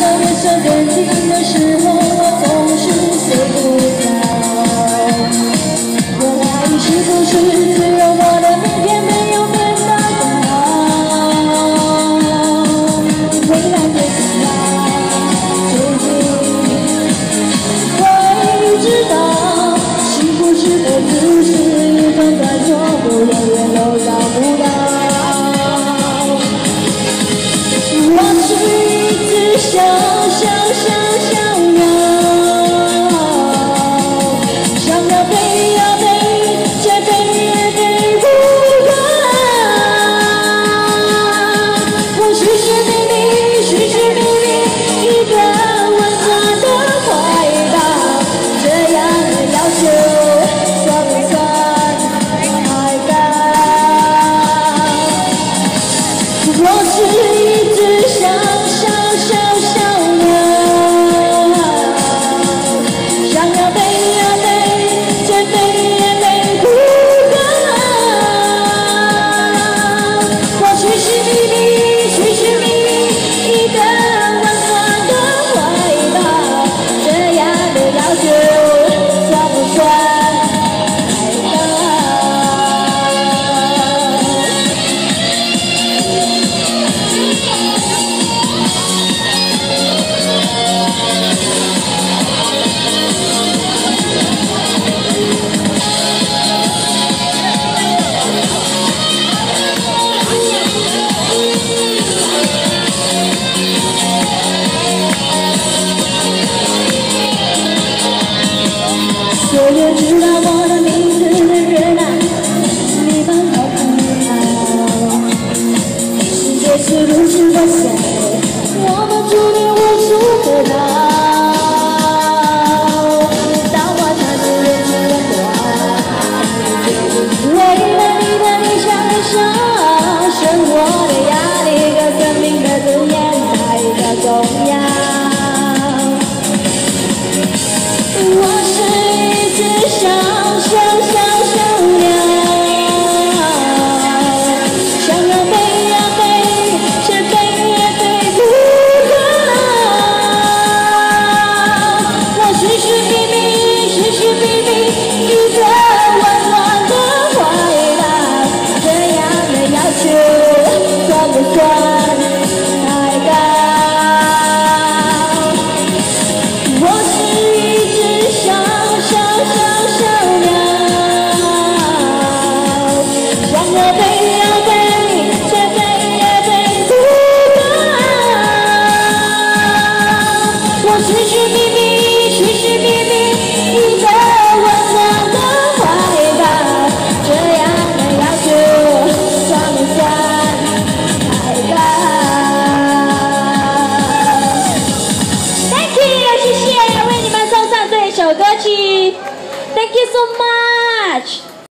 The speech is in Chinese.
너를 小小小小鸟，想要飞呀飞，却飞也飞不高。我虚虚明明，虚虚明明一个温暖的怀抱，这样的要求算不算太高？我是一只小小小。Togochi. Thank you so much.